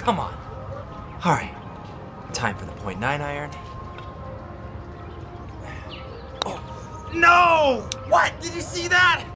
come on. All right, time for the point nine iron. Oh, no! What? Did you see that?